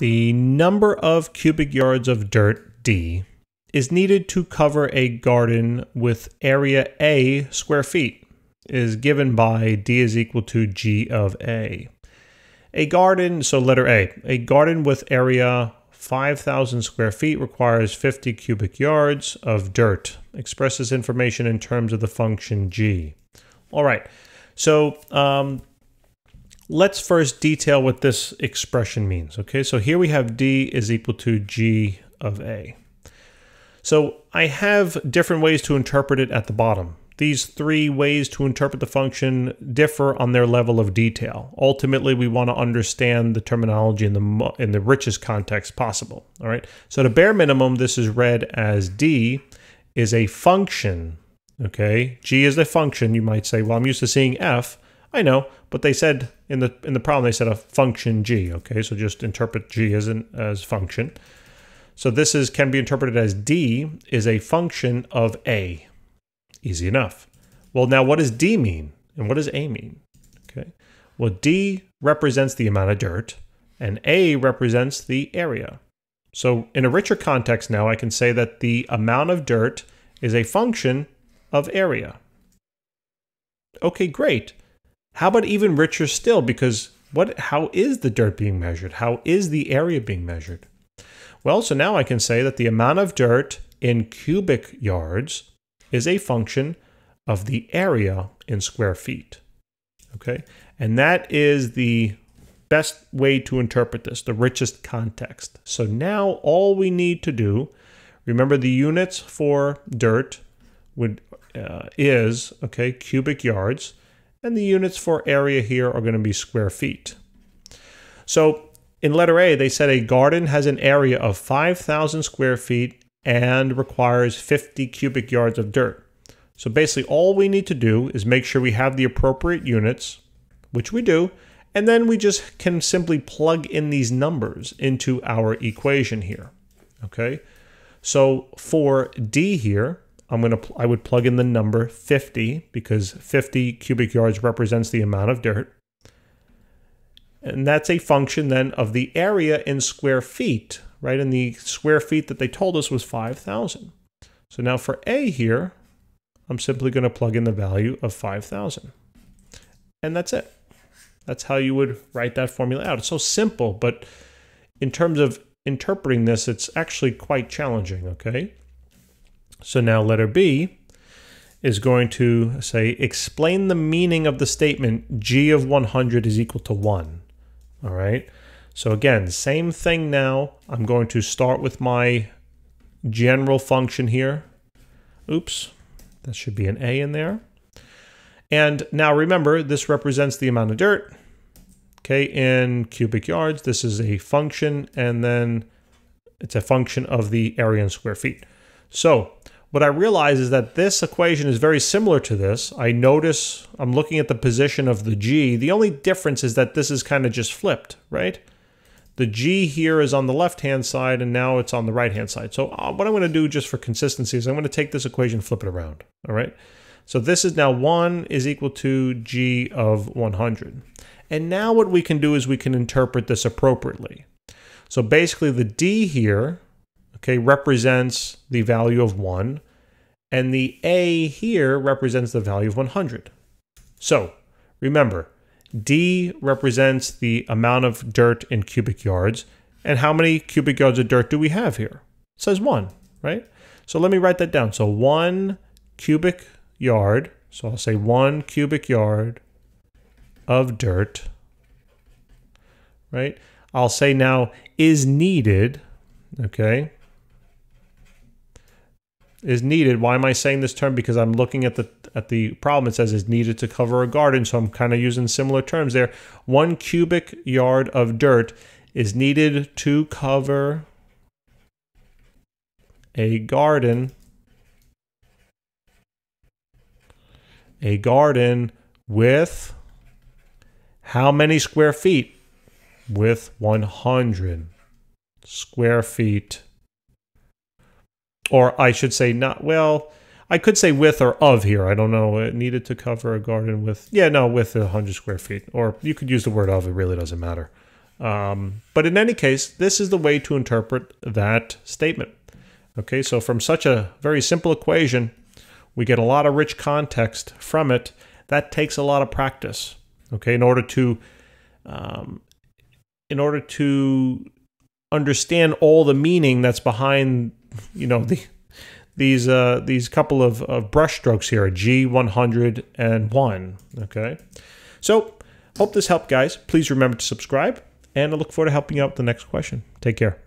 The number of cubic yards of dirt, D, is needed to cover a garden with area A square feet is given by D is equal to G of A. A garden, so letter A, a garden with area 5,000 square feet requires 50 cubic yards of dirt. Expresses information in terms of the function G. All right, so um, let's first detail what this expression means. Okay, so here we have D is equal to G of A. So I have different ways to interpret it at the bottom. These three ways to interpret the function differ on their level of detail. Ultimately, we want to understand the terminology in the in the richest context possible. All right. So, the bare minimum, this is read as d is a function. Okay, g is a function. You might say, well, I'm used to seeing f. I know, but they said in the in the problem they said a function g. Okay, so just interpret g as an as function. So this is can be interpreted as d is a function of a. Easy enough. Well, now what does d mean and what does a mean? Okay. Well, d represents the amount of dirt and a represents the area. So in a richer context now, I can say that the amount of dirt is a function of area. Okay, great. How about even richer still? Because what? How is the dirt being measured? How is the area being measured? Well, so now I can say that the amount of dirt in cubic yards is a function of the area in square feet. Okay, and that is the best way to interpret this, the richest context. So now all we need to do, remember the units for dirt would uh, is okay cubic yards and the units for area here are going to be square feet. So in letter A, they said a garden has an area of 5,000 square feet and requires 50 cubic yards of dirt. So basically, all we need to do is make sure we have the appropriate units, which we do, and then we just can simply plug in these numbers into our equation here. Okay, so for D here, I'm going to I would plug in the number 50 because 50 cubic yards represents the amount of dirt. And that's a function then of the area in square feet, right? And the square feet that they told us was 5,000. So now for A here, I'm simply going to plug in the value of 5,000. And that's it. That's how you would write that formula out. It's so simple, but in terms of interpreting this, it's actually quite challenging, okay? So now letter B is going to say, explain the meaning of the statement g of 100 is equal to 1. All right. So again, same thing now. I'm going to start with my general function here. Oops, that should be an A in there. And now remember, this represents the amount of dirt. Okay, in cubic yards, this is a function, and then it's a function of the area in square feet. So what I realize is that this equation is very similar to this. I notice I'm looking at the position of the g. The only difference is that this is kind of just flipped, right? The g here is on the left-hand side, and now it's on the right-hand side. So uh, what I'm going to do just for consistency is I'm going to take this equation, flip it around, all right? So this is now 1 is equal to g of 100. And now what we can do is we can interpret this appropriately. So basically the d here okay, represents the value of 1, and the A here represents the value of 100. So remember, D represents the amount of dirt in cubic yards, and how many cubic yards of dirt do we have here? It says 1, right? So let me write that down. So 1 cubic yard, so I'll say 1 cubic yard of dirt, right? I'll say now is needed, okay? Is needed. Why am I saying this term? Because I'm looking at the at the problem. It says is needed to cover a garden, so I'm kind of using similar terms there. One cubic yard of dirt is needed to cover a garden. A garden with how many square feet? With 100 square feet or I should say not well. I could say with or of here. I don't know. It needed to cover a garden with yeah no with a hundred square feet, or you could use the word of. It really doesn't matter. Um, but in any case, this is the way to interpret that statement. Okay, so from such a very simple equation, we get a lot of rich context from it. That takes a lot of practice. Okay, in order to um, in order to understand all the meaning that's behind, you know, the these uh, these couple of, of brush strokes here, G one hundred and one. Okay, so hope this helped, guys. Please remember to subscribe, and I look forward to helping you out with the next question. Take care.